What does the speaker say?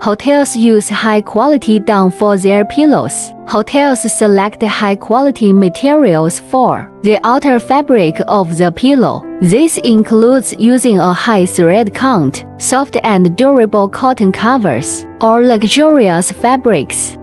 Hotels use high quality down for their pillows. Hotels select high quality materials for the outer fabric of the pillow. This includes using a high thread count, soft and durable cotton covers, or luxurious fabrics.